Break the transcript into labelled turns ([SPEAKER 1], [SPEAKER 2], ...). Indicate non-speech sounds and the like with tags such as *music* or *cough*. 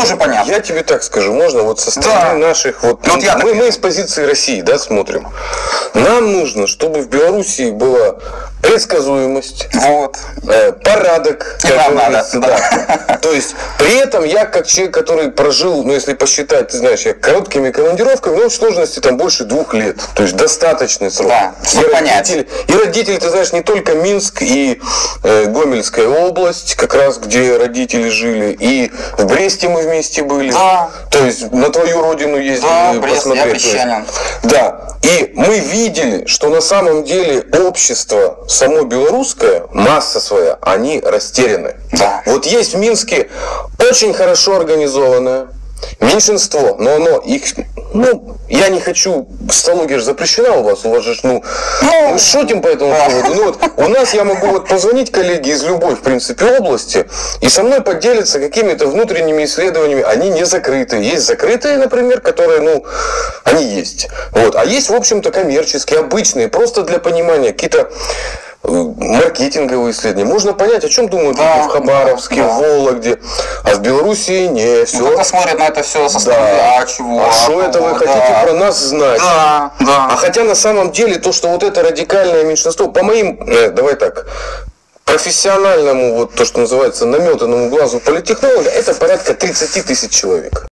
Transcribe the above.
[SPEAKER 1] тоже понятно.
[SPEAKER 2] Я тебе так скажу, можно вот со стороны
[SPEAKER 1] Да.
[SPEAKER 2] наших, вот,
[SPEAKER 1] Ну, вот я
[SPEAKER 2] мы, мы с позиции России, да, смотрим. Нам нужно, чтобы в Белоруссии была предсказуемость, *laughs*
[SPEAKER 1] Вот.
[SPEAKER 2] э, порядок,
[SPEAKER 1] нам надо,
[SPEAKER 2] да. То есть при этом я как человек, который прожил, ну если посчитать, ты знаешь, я короткими командировками, ну в сложности там больше двух лет, то есть достаточный срок.
[SPEAKER 1] Да, понять.
[SPEAKER 2] родители, и родители, ты знаешь, не только Минск и э, Гомельская область, как раз где родители жили, и в Бресте мы вместе были.
[SPEAKER 1] Да.
[SPEAKER 2] То есть на твою родину ездили
[SPEAKER 1] Да, Брест, я
[SPEAKER 2] посмотреть.
[SPEAKER 1] Брестчанин.
[SPEAKER 2] да. И мы видели, что на самом деле общество, само белорусское, масса своя, они растеряны.
[SPEAKER 1] Да.
[SPEAKER 2] Вот есть в Минске очень хорошо организованное меньшинство, но оно их, ну, я не хочу, стология же запрещена у вас, у вас же, ну, мы шутим по этому поводу. Ну, вот, у нас я могу вот позвонить коллеге из любой, в принципе, области, и со мной поделиться какими-то внутренними исследованиями. Они не закрытые. Есть закрытые, например, которые, ну, они есть. Вот. А есть, в общем-то, коммерческие, обычные, просто для понимания, какие-то маркетинговые исследования. Можно понять, о чем думают
[SPEAKER 1] Да,
[SPEAKER 2] люди в Хабаровске,
[SPEAKER 1] да, да.
[SPEAKER 2] в Вологде, а в Белоруссии не,
[SPEAKER 1] Ну,
[SPEAKER 2] все.
[SPEAKER 1] как-то смотрят на это все со стороны, а чего?
[SPEAKER 2] А что это вы
[SPEAKER 1] кого,
[SPEAKER 2] хотите
[SPEAKER 1] да.
[SPEAKER 2] про нас знать?
[SPEAKER 1] Да, да.
[SPEAKER 2] А хотя на самом деле то, что вот это радикальное меньшинство, по моим, э, давай так, профессиональному, вот то, что называется, наметанному глазу политтехнолога, это порядка 30 тысяч человек.